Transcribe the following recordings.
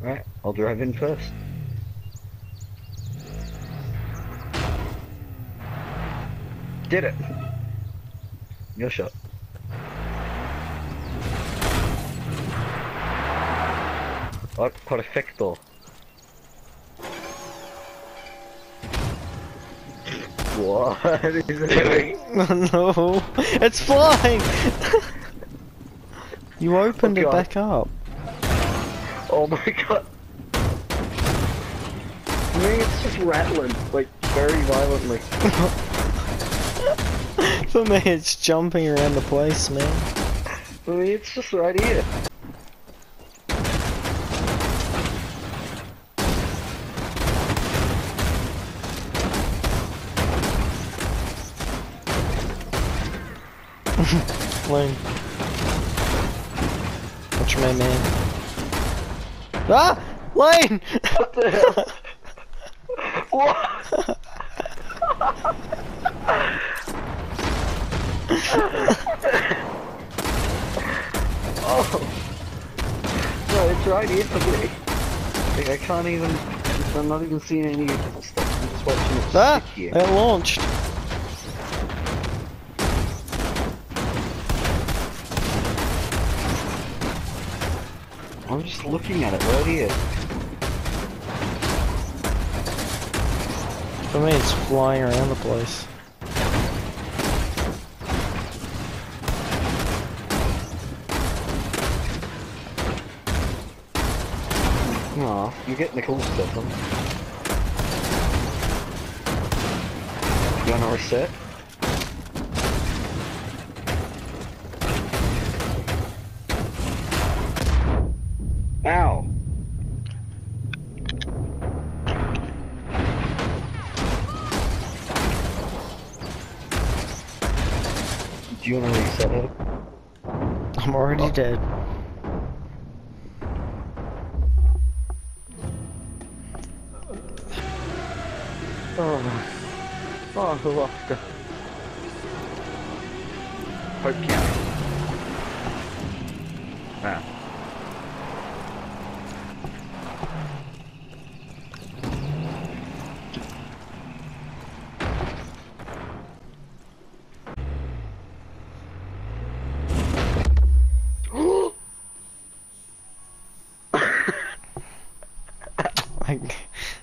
Right, I'll drive in first. Did it! Your shot. Oh, perfecto. What is it doing? no, it's flying! you opened Oh, it back up. Oh my god. I mean, it's just rattling, like, very violently. For me, it's jumping around the place, man. I mean, it's just right here. Lane. Watch my man. Ah! Lane! What the hell? what? oh. No, it's right here for me. Like, I can't even, I'm not even seeing any stuff. I'm just watching it Ah! It launched. I'm just looking at it right here. For me, it's flying around the place. Aw, you're getting the cool stuff? You wanna reset? You wanna reset it? I'm already Oh. dead. Oh, oh, lost it? Hope County. Ah. Like,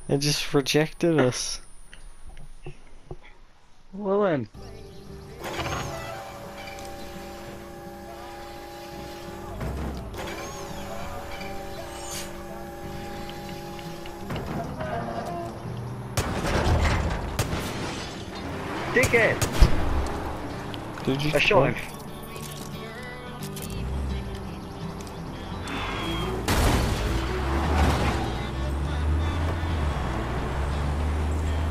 it just rejected us. well then. Dickhead! Did you? I shot him.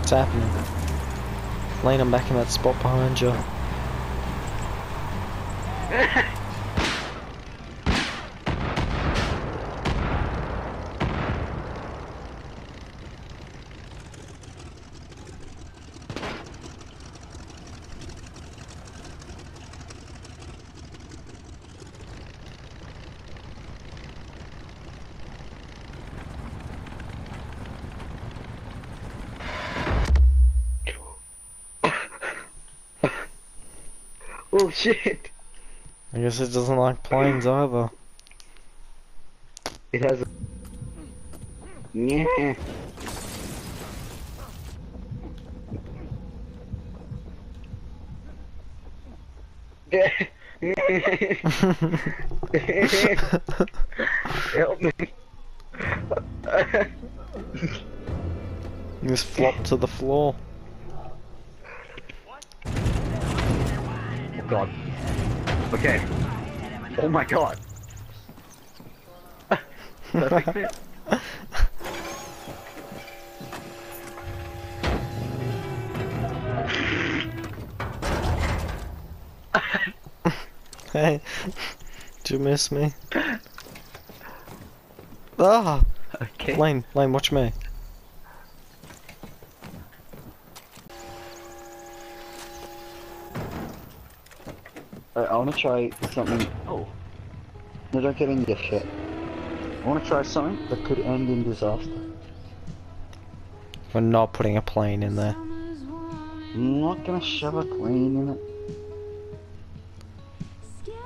What's happening? Lane, I'm back in that spot behind you. oh shit! I guess it doesn't like planes either. It has a... Yeah. Help me. You just flop to the floor. God. Okay. Oh my god. Perfect fit. Hey, do you miss me? Ah! Okay. Lane, Lane, watch me. I wanna try something. Oh. No, don't get in this shit. I want to try something that could end in disaster. We're not putting a plane in there. I'm not gonna shove a plane in it.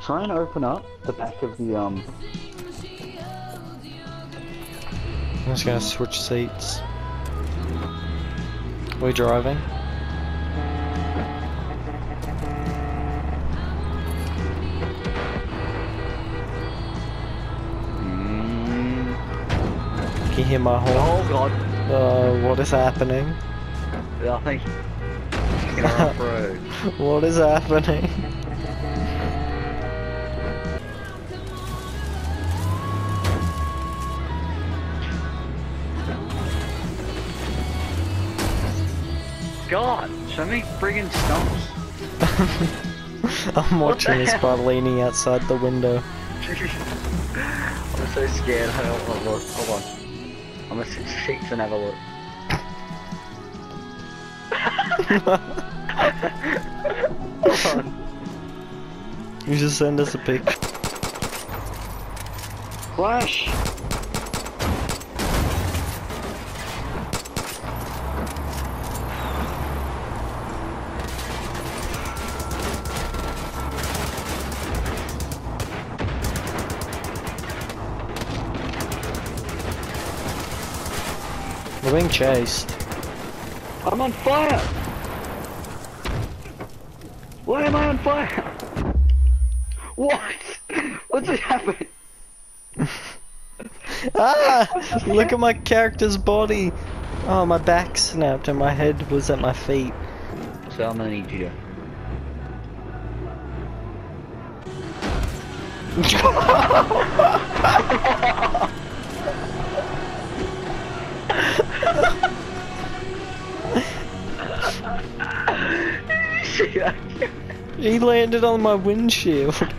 Try and open up the back of the um. I'm just gonna switch seats. We're driving? Hear my horn? oh god! Uh, what is happening? I think it's gonna run through. What is happening? God, so many friggin' stumps. I'm watching this by leaning outside the window. I'm so scared. I don't want to look. Hold on. I'm gonna sit seats and have a look. You just send us a pic. Flash! We're being chased. I'm on fire! Why am I on fire? What? What just happened? Ah! Look at my character's body! Oh, my back snapped and my head was at my feet. So I'm gonna need you. See He landed on my windshield.